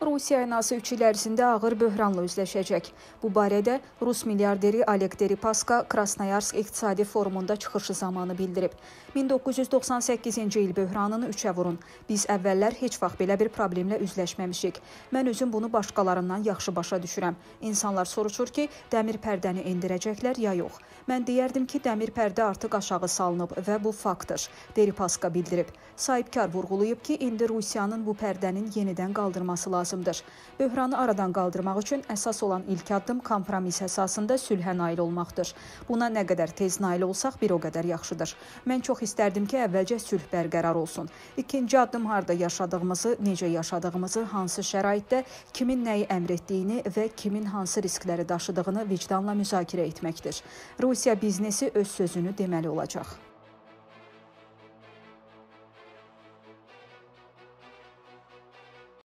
Rusiya NASO 3 il ərzində ağır böhranla üzləşəcək. Bu barədə Rus milyarderi Oleg Deripaska Krasnoyarsk İqtisadi Forumunda çıxışı zamanı bildirib. 1998-ci il böhranını üçə vurun. Biz əvvəllər heç vaxt belə bir problemlə üzləşməmişik. Mən özüm bunu başqalarından yaxşı başa düşürəm. İnsanlar soruşur ki, dəmir pərdəni endirəcəklər ya yox. Mən deyərdim ki, dəmir pərdə artıq aşağı salınıb və bu faktdır. Deripaska bildirib. Sahibkar vurğulayıb ki, indi Rusiyanın bu pərdənin yenidən qaldırması lazımdır lazımdır. Böhranı aradan qaldırmaq üçün əsas olan ilk addım kompromis əsasında sülhə nail olmaqdır. Buna nə qədər tez nail olsaq, bir o qədər yaxşıdır. Mən çox istərdim ki, əvvəlcə sülh bərqərar olsun. İkinci addım harda yaşadığımızı, necə yaşadığımızı, hansı şəraitdə, kimin nəyi əmr etdiyini və kimin hansı riskləri daşıdığını vicdanla müzakirə etməkdir. Rusiya biznesi öz sözünü deməli olacaq.